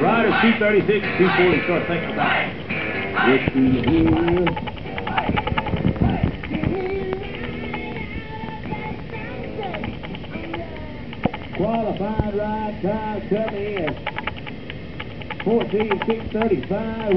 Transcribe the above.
Riders 236, 240 start thinking about it. Let's see here. Qualified ride time coming in. 14, 635.